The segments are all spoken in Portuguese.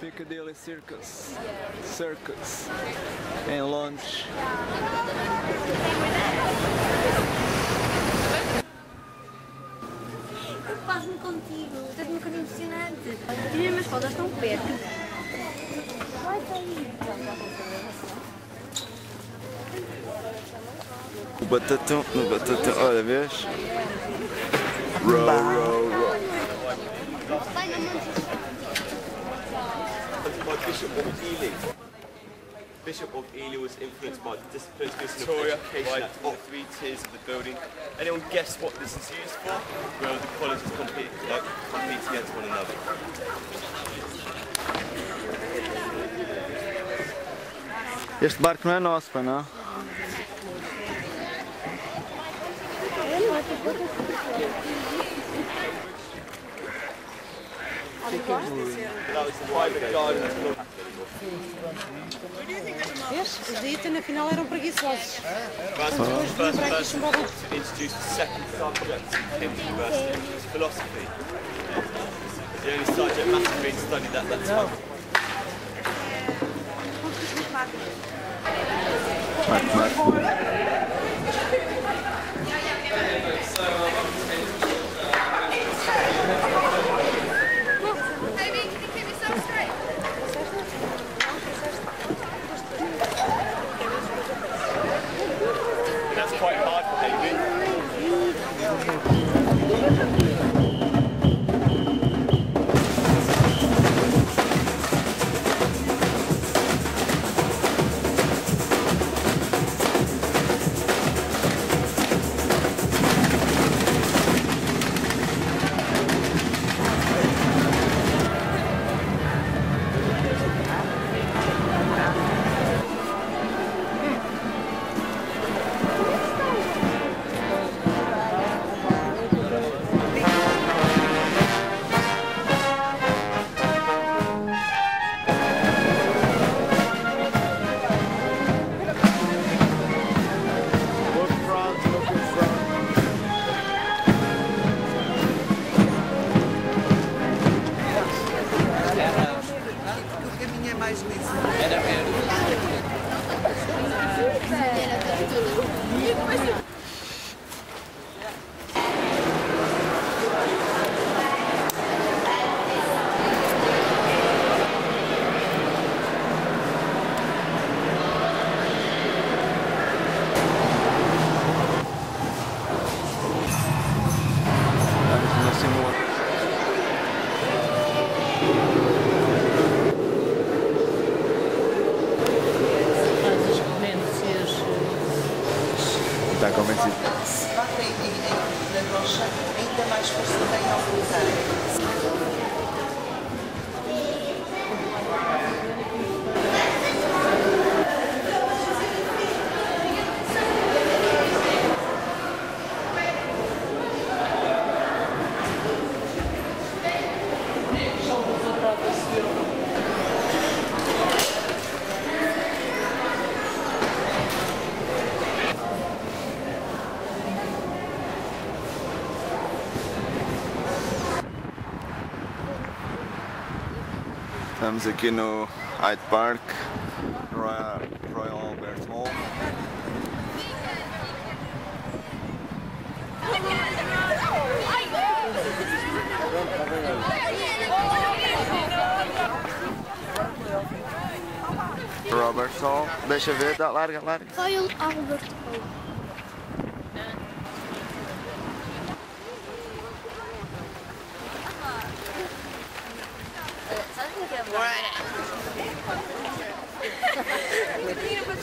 Piccadilly Circus. Circus. Em Londres. Faz-me contigo, estás um bocadinho impressionante. E mesmo as fotos estão perto. Vai sair. O batatão, no batatão, olha, vês? Row, row, row. about Bishop Ely. Bishop O'Ely was influenced by the disciplines of on by at three tiers of the building. Anyone guess what this is used for? Well, the colleges compete, like, compete against one another. Ești barcă nu e oaspă, nu? Thank you. Vês? Os daí na final eram preguiçosos. That's Depois vinham para aqui chumbavam. to introduce the second subject philosophy. The only subject matter being studied at that time. Estamos aqui no Hyde Park, Royal, Royal Albert Hall. Robert Hall. Deixa ver, dá, larga, larga. Royal Albert Hall.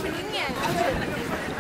明年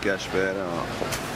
aqui à espera.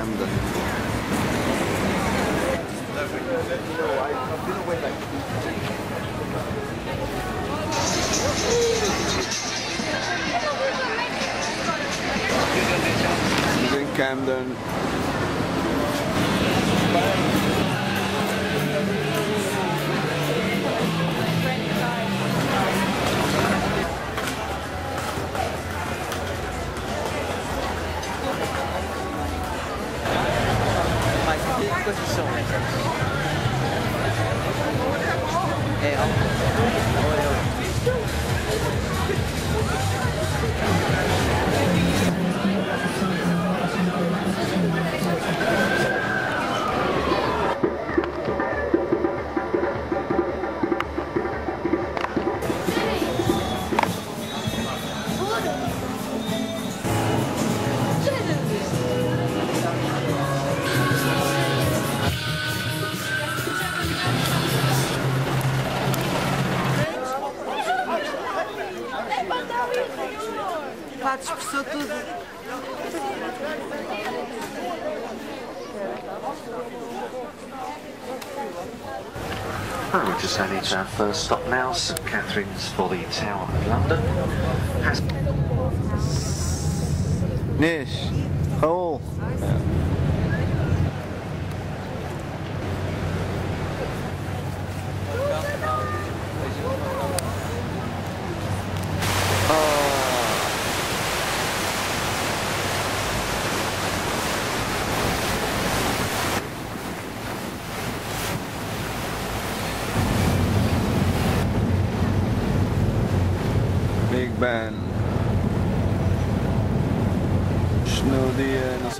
Camden. Estamos em Camden. excellent. We're just heading to uh, our first stop now, St. Catherine's for the Tower of London. Has Nish,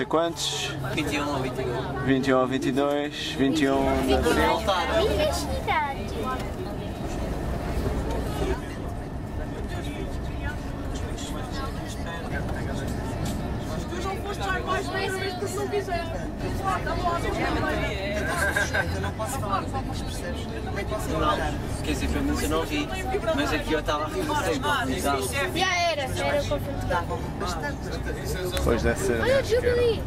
sei quantos. 21 ou 22. 21 ou 22. 21 de abril. Minha cidade. Eu não posso falar percebes? Posso. Quer dizer, pelo menos eu não vi. Mas aqui eu estava a rir sempre. Cuidado. Já era, já era confortável. Depois deve ser. Olha o. Jubilee.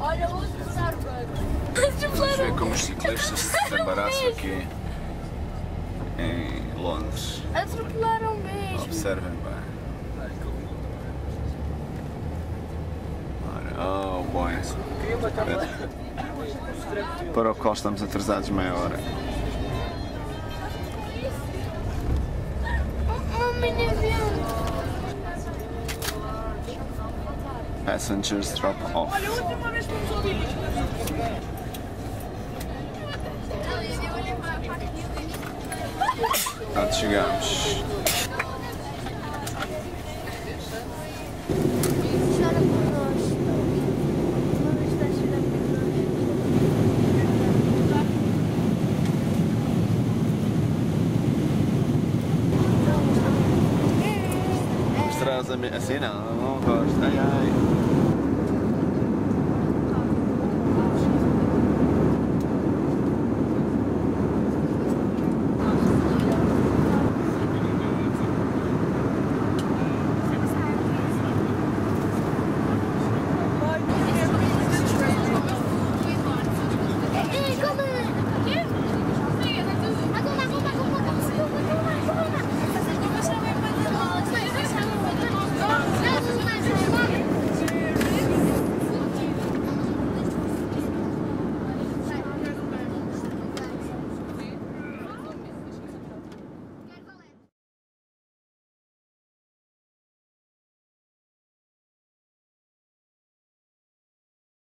Olha o outro Vamos ver como os ciclistas se embaraçam aqui em Londres. Atropelaram mesmo. Observem bem. Oh boy. Para o qual estamos atrasados meia hora. Passengers drop off. Pronto, chegamos. casamento. Assim não, não gosto. Ai ai.